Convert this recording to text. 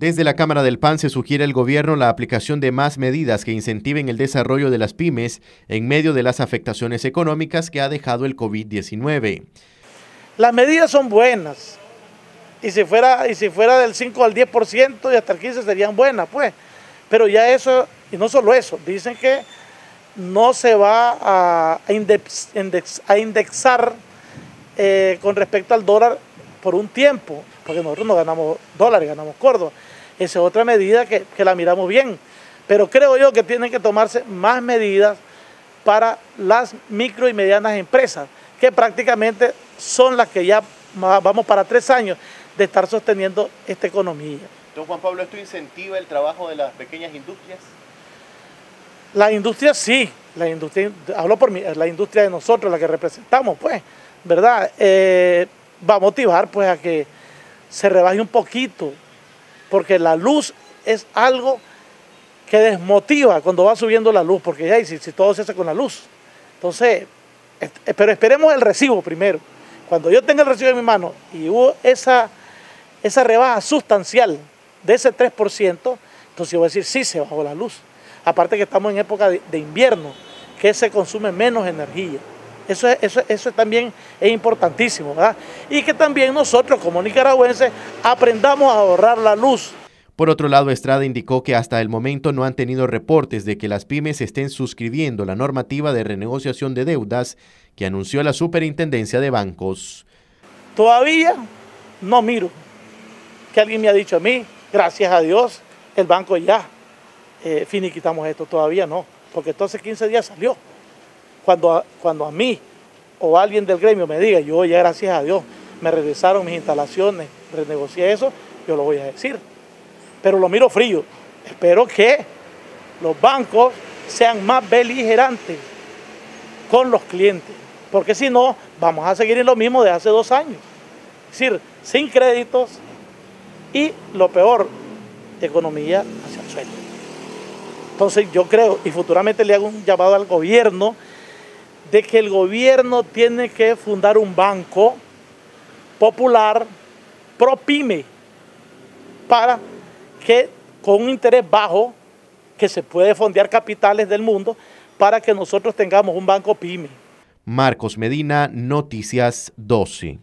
Desde la Cámara del PAN se sugiere al gobierno la aplicación de más medidas que incentiven el desarrollo de las pymes en medio de las afectaciones económicas que ha dejado el COVID-19. Las medidas son buenas. Y si fuera, y si fuera del 5 al 10% y hasta el 15 serían buenas, pues. Pero ya eso, y no solo eso, dicen que no se va a, indexar eh, con respecto al dólar por un tiempo, porque nosotros no ganamos dólares, ganamos Córdoba. Esa es otra medida que, que la miramos bien. Pero creo yo que tienen que tomarse más medidas para las micro y medianas empresas, que prácticamente son las que ya vamos para tres años de estar sosteniendo esta economía. Don Juan Pablo, ¿esto incentiva el trabajo de las pequeñas industrias? La industria sí, la industria, hablo por mí, la industria de nosotros, la que representamos, pues, ¿verdad? Eh, va a motivar pues a que se rebaje un poquito, porque la luz es algo que desmotiva cuando va subiendo la luz, porque ya si, si todo se hace con la luz. Entonces, pero esperemos el recibo primero. Cuando yo tenga el recibo en mi mano y hubo esa, esa rebaja sustancial de ese 3%, entonces yo voy a decir, sí, se bajó la luz. Aparte que estamos en época de invierno, que se consume menos energía. Eso, eso, eso también es importantísimo, ¿verdad? Y que también nosotros como nicaragüenses aprendamos a ahorrar la luz. Por otro lado, Estrada indicó que hasta el momento no han tenido reportes de que las pymes estén suscribiendo la normativa de renegociación de deudas que anunció la Superintendencia de Bancos. Todavía no miro que alguien me ha dicho a mí, gracias a Dios, el banco ya eh, finiquitamos esto, todavía no, porque entonces 15 días salió. Cuando a, cuando a mí o alguien del gremio me diga, yo ya gracias a Dios me regresaron mis instalaciones, renegocié eso, yo lo voy a decir. Pero lo miro frío. Espero que los bancos sean más beligerantes con los clientes, porque si no, vamos a seguir en lo mismo de hace dos años. Es decir, sin créditos y lo peor, economía hacia el suelo. Entonces yo creo, y futuramente le hago un llamado al gobierno, de que el gobierno tiene que fundar un banco popular pro pyme para que con un interés bajo que se puede fondear capitales del mundo para que nosotros tengamos un banco pyme. Marcos Medina, Noticias 12.